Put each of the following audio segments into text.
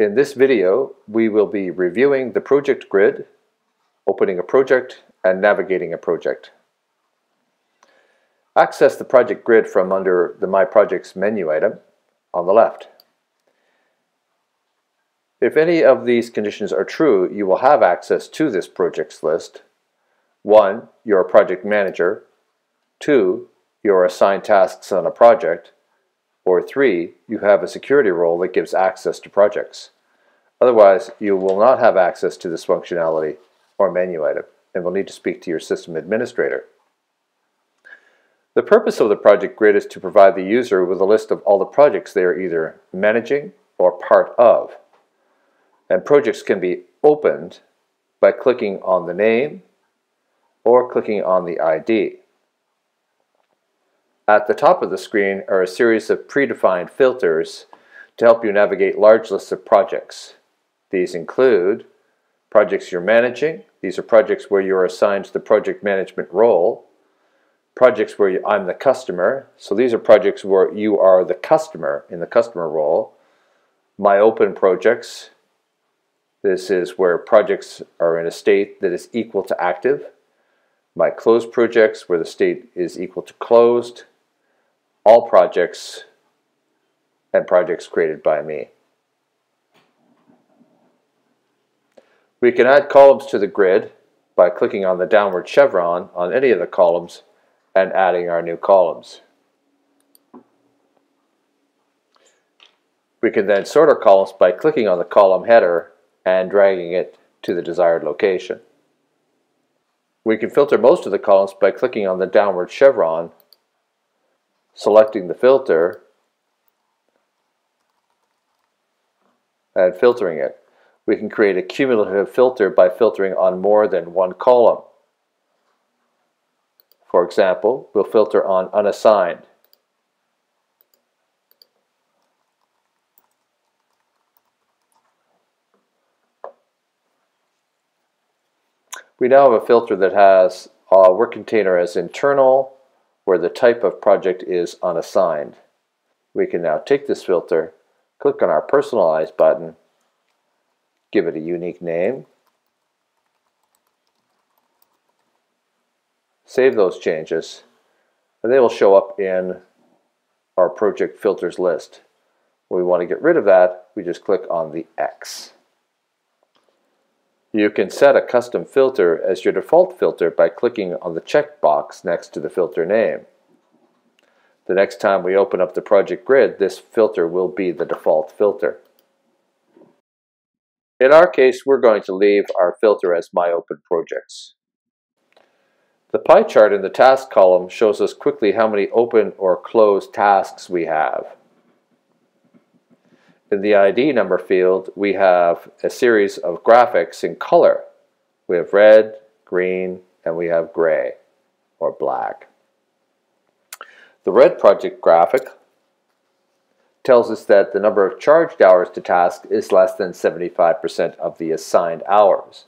In this video, we will be reviewing the project grid, opening a project, and navigating a project. Access the project grid from under the My Projects menu item on the left. If any of these conditions are true, you will have access to this projects list. One, you're a project manager. Two, you're assigned tasks on a project. Or three, you have a security role that gives access to projects. Otherwise, you will not have access to this functionality or menu item and will need to speak to your system administrator. The purpose of the project grid is to provide the user with a list of all the projects they are either managing or part of. And projects can be opened by clicking on the name or clicking on the ID. At the top of the screen are a series of predefined filters to help you navigate large lists of projects. These include projects you're managing. These are projects where you're assigned the project management role. Projects where you, I'm the customer. So these are projects where you are the customer in the customer role. My open projects. This is where projects are in a state that is equal to active. My closed projects where the state is equal to closed all projects and projects created by me. We can add columns to the grid by clicking on the downward chevron on any of the columns and adding our new columns. We can then sort our columns by clicking on the column header and dragging it to the desired location. We can filter most of the columns by clicking on the downward chevron selecting the filter and filtering it. We can create a cumulative filter by filtering on more than one column. For example, we'll filter on unassigned. We now have a filter that has a work container as internal, where the type of project is unassigned. We can now take this filter, click on our Personalize button, give it a unique name, save those changes, and they will show up in our project filters list. When we want to get rid of that, we just click on the X. You can set a custom filter as your default filter by clicking on the checkbox next to the filter name. The next time we open up the project grid, this filter will be the default filter. In our case, we're going to leave our filter as My Open Projects. The pie chart in the task column shows us quickly how many open or closed tasks we have. In the ID number field, we have a series of graphics in color. We have red, green, and we have gray or black. The red project graphic tells us that the number of charged hours to task is less than 75% of the assigned hours,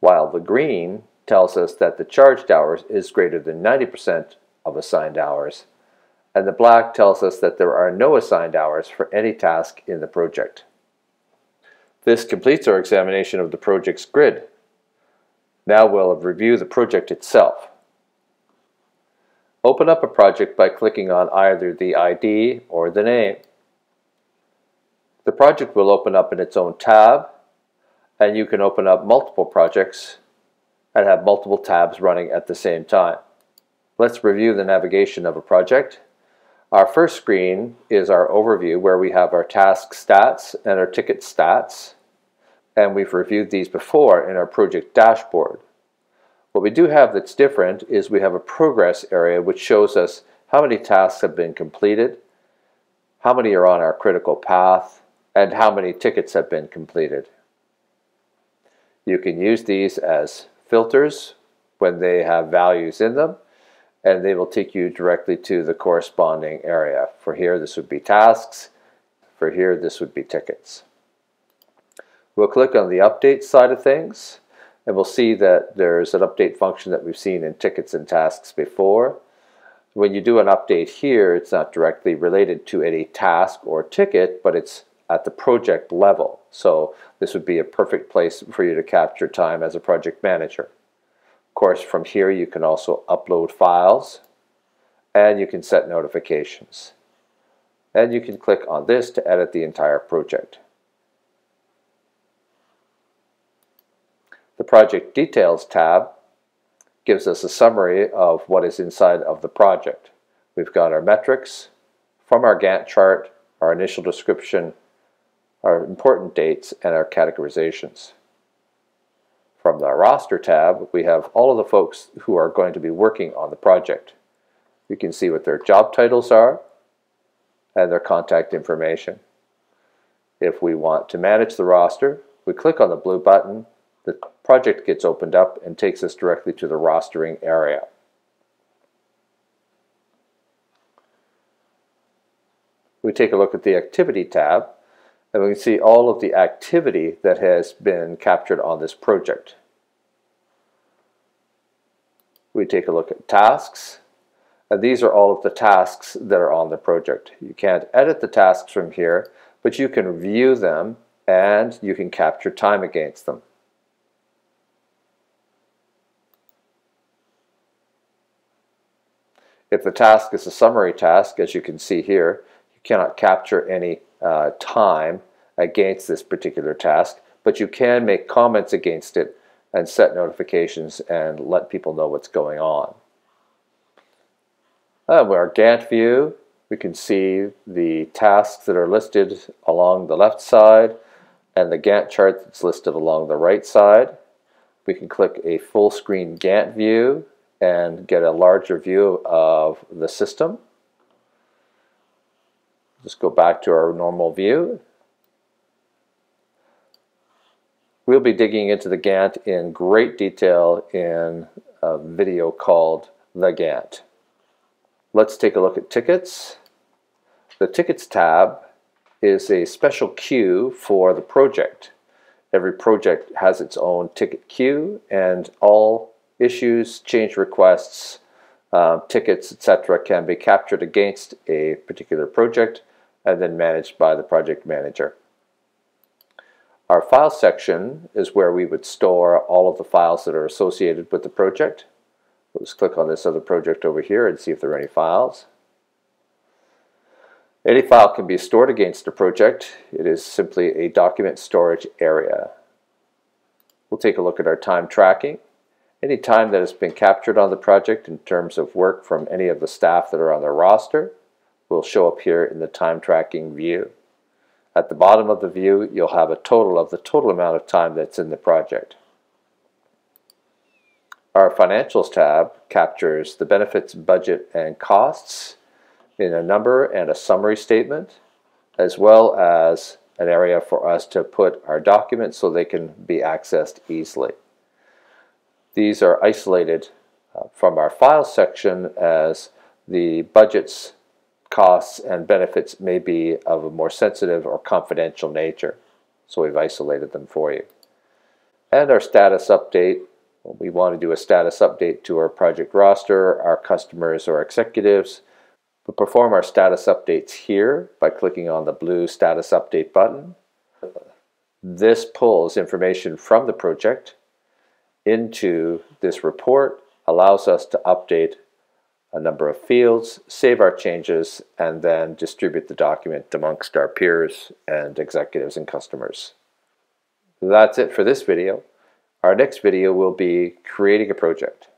while the green tells us that the charged hours is greater than 90% of assigned hours and the black tells us that there are no assigned hours for any task in the project. This completes our examination of the project's grid. Now we'll review the project itself. Open up a project by clicking on either the ID or the name. The project will open up in its own tab, and you can open up multiple projects and have multiple tabs running at the same time. Let's review the navigation of a project. Our first screen is our overview where we have our task stats and our ticket stats. And we've reviewed these before in our project dashboard. What we do have that's different is we have a progress area which shows us how many tasks have been completed, how many are on our critical path, and how many tickets have been completed. You can use these as filters when they have values in them and they will take you directly to the corresponding area. For here, this would be tasks. For here, this would be tickets. We'll click on the update side of things, and we'll see that there's an update function that we've seen in tickets and tasks before. When you do an update here, it's not directly related to any task or ticket, but it's at the project level. So this would be a perfect place for you to capture time as a project manager. Of course, from here you can also upload files and you can set notifications. And you can click on this to edit the entire project. The Project Details tab gives us a summary of what is inside of the project. We've got our metrics from our Gantt chart, our initial description, our important dates, and our categorizations. From the roster tab, we have all of the folks who are going to be working on the project. You can see what their job titles are and their contact information. If we want to manage the roster, we click on the blue button, the project gets opened up and takes us directly to the rostering area. We take a look at the activity tab and we can see all of the activity that has been captured on this project. We take a look at tasks and these are all of the tasks that are on the project. You can't edit the tasks from here, but you can view them and you can capture time against them. If the task is a summary task, as you can see here, you cannot capture any uh, time against this particular task, but you can make comments against it and set notifications and let people know what's going on. Uh, our Gantt view, we can see the tasks that are listed along the left side and the Gantt chart that's listed along the right side. We can click a full screen Gantt view and get a larger view of the system. Just go back to our normal view. We'll be digging into the Gantt in great detail in a video called The Gantt. Let's take a look at tickets. The tickets tab is a special queue for the project. Every project has its own ticket queue and all issues, change requests, uh, tickets, etc. can be captured against a particular project and then managed by the project manager. Our file section is where we would store all of the files that are associated with the project. Let's click on this other project over here and see if there are any files. Any file can be stored against a project. It is simply a document storage area. We'll take a look at our time tracking. Any time that has been captured on the project in terms of work from any of the staff that are on the roster will show up here in the time tracking view. At the bottom of the view, you'll have a total of the total amount of time that's in the project. Our Financials tab captures the benefits, budget, and costs in a number and a summary statement, as well as an area for us to put our documents so they can be accessed easily. These are isolated uh, from our file section as the budgets, costs, and benefits may be of a more sensitive or confidential nature. So we've isolated them for you. And our status update we want to do a status update to our project roster, our customers or executives. We perform our status updates here by clicking on the blue status update button. This pulls information from the project into this report, allows us to update a number of fields, save our changes, and then distribute the document amongst our peers and executives and customers. That's it for this video. Our next video will be creating a project.